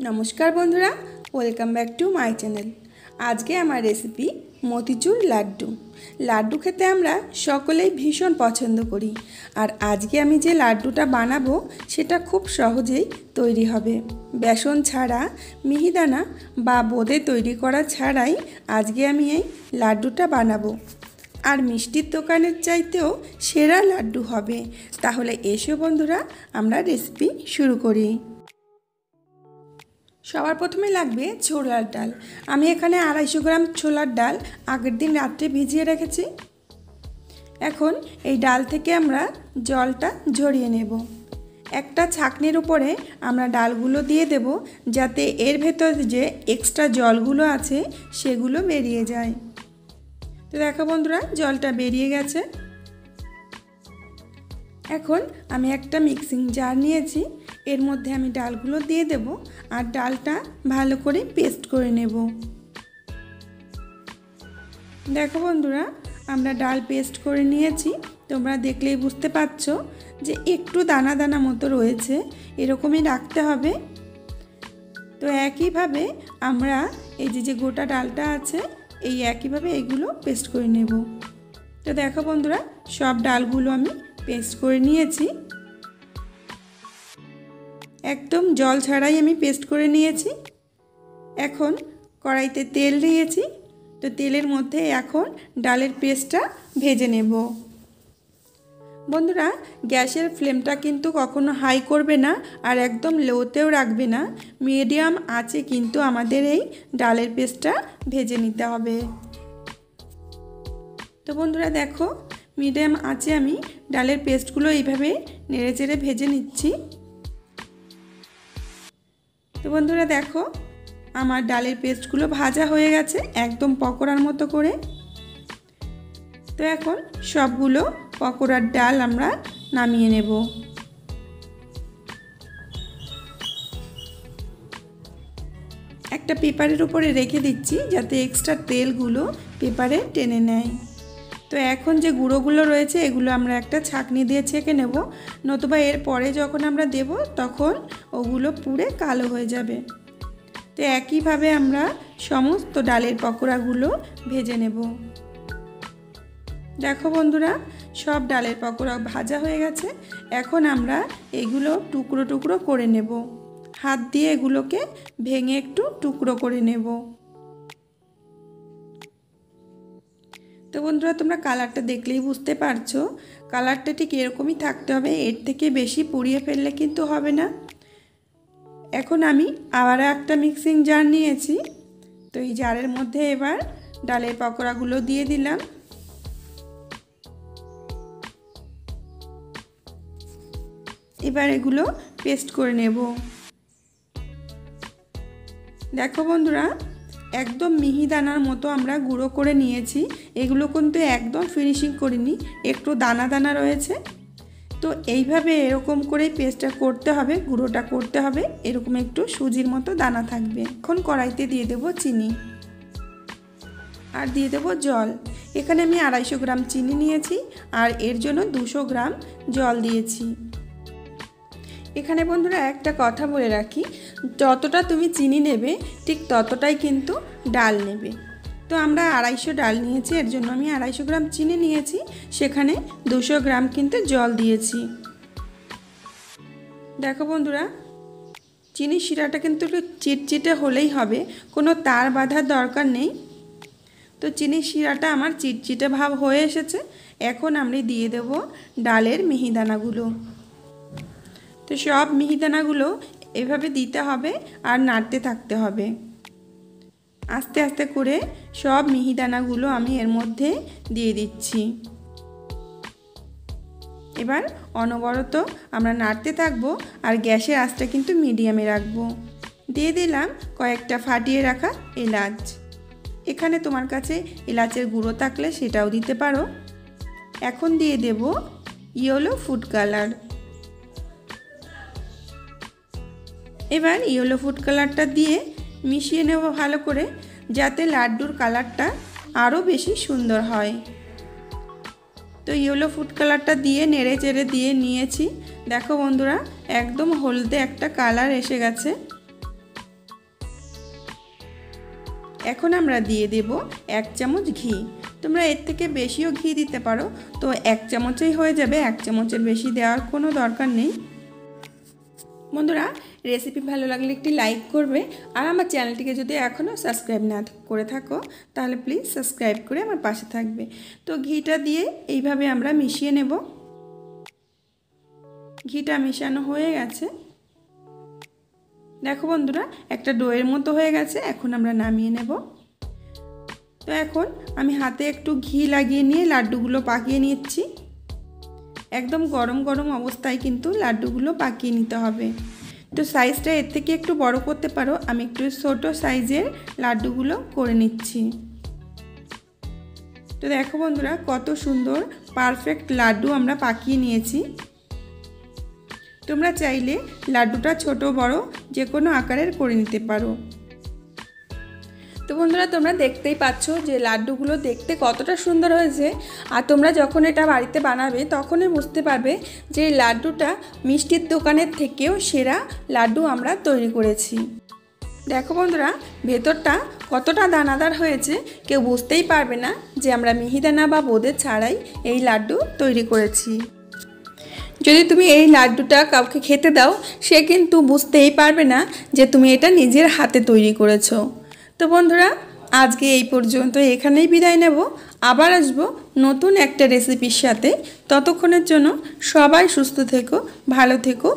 নমস্কার বন্ধুরা, welcome back to my channel. আজকে আমার রেসিপি মতিচুর লাড্ডু। লাড্ডু খেতে আমরা সকলেই ভীষণ পছন্দ করি। আর আজকে আমি যে লাড্ডুটা বানাবো, সেটা খুব সহজেই তৈরি হবে। বেসন ছাড়া মিহিদানা বা বোঁদে তৈরি করা ছাড়াই আজকে আমি এই লাড্ডুটা বানাবো। আর মিষ্টির দোকানের চাইতেও সেরা লাড্ডু হবে। তাহলে এসো বন্ধুরা, আমরা রেসিপি শুরু করি। সবার প্রথমে লাগবে ছোলার ডাল। আমি এখানে আড়াইশো গ্রাম ছোলার ডাল আগের দিন রাত্রে ভিজিয়ে রেখেছি। এখন এই ডাল থেকে আমরা জলটা ঝরিয়ে নেব। একটা ছাকনির উপরে আমরা ডালগুলো দিয়ে দেব যাতে এর ভেতর যে এক্সট্রা জলগুলো আছে সেগুলো বেরিয়ে যায়। তো দেখো বন্ধুরা, জলটা বেরিয়ে গেছে। এখন আমি একটা মিক্সিং জার নিয়েছি। এর মধ্যে আমি ডালগুলো দিয়ে দেব আর ডালটা ভালো করে পেস্ট করে নেব। দেখো বন্ধুরা, আমরা ডাল পেস্ট করে নিয়েছি। তোমরা দেখলেই বুঝতে পারছ যে একটু দানা দানা মতো রয়েছে, এরকমই রাখতে হবে। তো একইভাবে আমরা এই যে যে গোটা ডালটা আছে, এই একইভাবে এগুলো পেস্ট করে নেব। তো দেখো বন্ধুরা, সব ডালগুলো আমি পেস্ট করে নিয়েছি। একদম জল ছাড়াই আমি পেস্ট করে নিয়েছি। এখন কড়াইতে তেল দিয়েছি। তো তেলের মধ্যে এখন ডালের পেস্টটা ভেজে নেব। বন্ধুরা, গ্যাসের ফ্লেমটা কিন্তু কখনো হাই করবে না আর একদম লোতেও রাখবে না। মিডিয়াম আছে কিন্তু আমাদের এই ডালের পেস্টটা ভেজে নিতে হবে। তো বন্ধুরা, দেখো, মিডিয়াম আছে আমি ডালের পেস্টগুলো এইভাবে নেড়ে চেড়ে ভেজে নিচ্ছি। তো বন্ধুরা দেখো, আমার ডালের পেস্টগুলো ভাজা হয়ে গেছে একদম পকোড়ার মতো করে। তো এখন সবগুলো পকোড়ার ডাল আমরা নামিয়ে নেব। একটা পেপারের উপরে রেখে দিচ্ছি যাতে এক্সট্রা তেলগুলো পেপারে টেনে নেয়। তো এখন যে গুঁড়োগুলো রয়েছে, এগুলো আমরা একটা ছাকনি দিয়ে ছেঁকে নেব। নতুবা এর পরে যখন আমরা দেব, তখন ওগুলো পুড়ে কালো হয়ে যাবে। তো একইভাবে আমরা সমস্ত ডালের পকোড়াগুলো ভেজে নেব। দেখো বন্ধুরা, সব ডালের পকোড়া ভাজা হয়ে গেছে। এখন আমরা এগুলো টুকরো টুকরো করে নেব। হাত দিয়ে এগুলোকে ভেঙে একটু টুকরো করে নেব। তো বন্ধুরা, তোমরা কালারটা দেখলেই বুঝতে পারছ। কালারটা ঠিক এরকমই থাকতে হবে, এর থেকে বেশি পুড়িয়ে ফেললে কিন্তু হবে না। এখন আমি আবার একটা মিক্সিং জার নিয়েছি। তো এই জারের মধ্যে এবার ডালের পকোড়াগুলো দিয়ে দিলাম। এবার এগুলো পেস্ট করে নেব। দেখো বন্ধুরা একদম মিহিদানার মতো আমরা গুঁড়ো করে নিয়েছি। এগুলো কিন্তু একদম ফিনিশিং করিনি, একটু দানা দানা রয়েছে। তো এইভাবে এরকম করেই পেস্টটা করতে হবে, গুঁড়োটা করতে হবে, এরকম একটু সুজির মতো দানা থাকবে। এখন কড়াইতে দিয়ে দেব চিনি। আর দিয়ে দেব জল। এখানে আমি আড়াইশো গ্রাম চিনি নিয়েছি, আর এর জন্য দুশো গ্রাম জল দিয়েছি। এখানে বন্ধুরা একটা কথা বলে রাখি যতটা তুমি চিনি নেবে, ঠিক ততটাই কিন্তু ডাল নেবে। তো আমরা আড়াইশো ডাল নিয়েছি, এর জন্য আমি আড়াইশো গ্রাম চিনি নিয়েছি, সেখানে দুশো গ্রাম কিন্তু জল দিয়েছি। দেখো বন্ধুরা চিনি শিরাটা কিন্তু একটু চিটচিটে হলেই হবে, কোনো তার বাঁধার দরকার নেই। তো চিনি শিরাটা আমার চিটচিটে ভাব হয়ে এসেছে, এখন আমি দিয়ে দেব ডালের মিহিদানাগুলো। তো সব মিহিদানাগুলো এভাবে দিতে হবে আর নাড়তে থাকতে হবে। আস্তে আস্তে করে সব মিহিদানাগুলো আমি এর মধ্যে দিয়ে দিচ্ছি। এবার অনবরত আমরা নাড়তে থাকব আর গ্যাসের আঁচটা কিন্তু মিডিয়ামে রাখব। দিয়ে দিলাম কয়েকটা ফাটিয়ে রাখা এলাচ। এখানে তোমার কাছে এলাচের গুঁড়ো থাকলে সেটাও দিতে পারো। এখন দিয়ে দেব ইয়েলো ফুড কালার। এবার ইয়েলো ফুড কালারটা দিয়ে মিশিয়ে নেব ভালো করে, যাতে লাড্ডুর কালারটা আরও বেশি সুন্দর হয়। তো ইয়েলো ফুড কালারটা দিয়ে নেড়ে চেড়ে দিয়ে নিয়েছি। দেখো বন্ধুরা, একদম হলদে একটা কালার এসে গেছে। এখন আমরা দিয়ে দেব এক চামচ ঘি। তোমরা এর থেকে বেশিও ঘি দিতে পারো। তো এক চামচেই হয়ে যাবে, এক চামচের বেশি দেওয়ার কোনো দরকার নেই। বন্ধুরা রেসিপি ভালো লাগলে একটি লাইক করবে। আর আমার চ্যানেলটিকে যদি এখনও সাবস্ক্রাইব না করে থাকো, তাহলে প্লিজ সাবস্ক্রাইব করে আমার পাশে থাকবে। তো ঘিটা দিয়ে এইভাবে আমরা মিশিয়ে নেব। ঘিটা মেশানো হয়ে গেছে। দেখো বন্ধুরা, একটা ডোয়ের মতো হয়ে গেছে, এখন আমরা নামিয়ে নেব। তো এখন আমি হাতে একটু ঘি লাগিয়ে নিয়ে লাড্ডুগুলো পাকিয়ে নিচ্ছি। একদম গরম গরম অবস্থায় কিন্তু লাড্ডুগুলো পাকিয়ে নিতে হবে। তো সাইজটা এর থেকে একটু বড় করতে পারো। আমি একটু ছোটো সাইজের লাড্ডুগুলো করে নিচ্ছি। তো দেখো বন্ধুরা, কত সুন্দর পারফেক্ট লাড্ডু আমরা পাকিয়ে নিয়েছি। তোমরা চাইলে লাড্ডুটা ছোট বড় যে কোনো আকারের করে নিতে পারো। তো বন্ধুরা, তোমরা দেখতেই পাচ্ছ যে লাড্ডুগুলো দেখতে কতটা সুন্দর হয়েছে। আর তোমরা যখন এটা বাড়িতে বানাবে, তখনই বুঝতে পারবে যে লাড্ডুটা মিষ্টির দোকানের থেকেও সেরা লাড্ডু আমরা তৈরি করেছি। দেখো বন্ধুরা, ভেতরটা কতটা দানাদার হয়েছে। কেউ বুঝতেই পারবে না যে আমরা মিহিদানা বা বোঁদের ছাড়াই এই লাড্ডু তৈরি করেছি। যদি তুমি এই লাড্ডুটা কাউকে খেতে দাও, সে কিন্তু বুঝতেই পারবে না যে তুমি এটা নিজের হাতে তৈরি করেছ। তো বন্ধুরা, আজকে এই পর্যন্ত এখানেই বিদায় নেব। আবার আসব নতুন একটা রেসিপির সাথে। ততক্ষণের জন্য সবাই সুস্থ থেকো, ভালো থেকো।